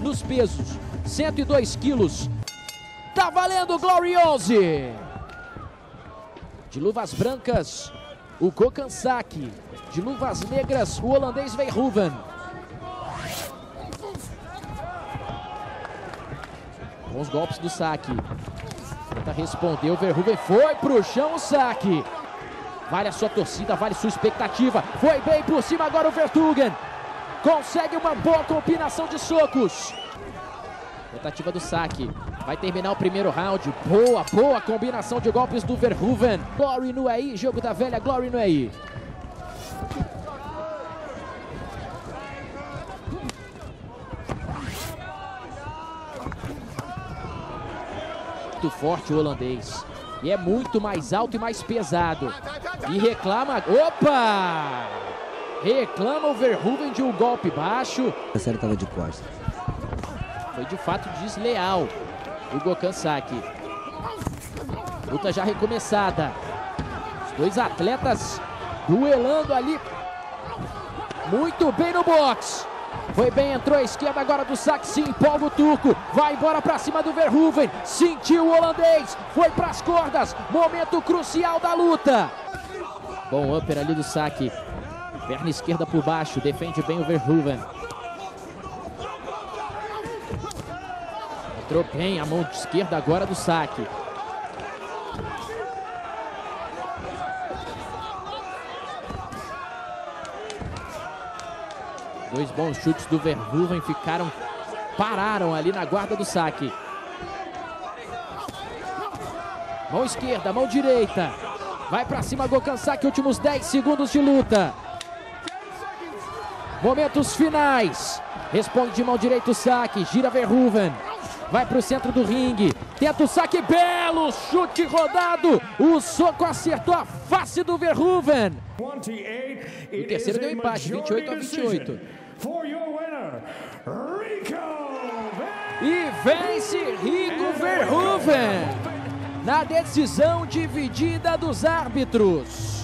nos pesos, 102 quilos. Tá valendo Gloriose! De luvas brancas, o Kokansaki. De luvas negras, o holandês Verhoeven. Bons golpes do saque. Tenta responder, o Verhoeven foi pro chão o saque. Vale a sua torcida, vale sua expectativa. Foi bem por cima agora o Vertugen. Consegue uma boa combinação de socos. Tentativa do saque. Vai terminar o primeiro round. Boa, boa combinação de golpes do Verhoeven. Glory no aí, jogo da velha Glory no aí. Muito forte o holandês. E é muito mais alto e mais pesado. E reclama. Opa! Reclama o Verhoeven de um golpe baixo. A série estava de costas. Foi de fato desleal o Gokan Saki. Luta já recomeçada. Os dois atletas duelando ali. Muito bem no box. Foi bem, entrou à esquerda agora do saque, se empolga o turco, vai embora para cima do Verhoeven, sentiu o holandês, foi para as cordas, momento crucial da luta. Bom upper ali do saque, perna esquerda por baixo, defende bem o Verhoeven. Entrou bem a mão esquerda agora do saque. Dois bons chutes do Verhoeven ficaram, pararam ali na guarda do saque. Mão esquerda, mão direita. Vai para cima Gokan Saki, últimos 10 segundos de luta. Momentos finais. Responde de mão direita o saque, gira Verhoeven. Vai para o centro do ringue. Tenta o saque, belo chute rodado. O soco acertou a face do Verhoeven. O terceiro deu empate, 28 a 28. E vence Rico Verhoeven na decisão dividida dos árbitros.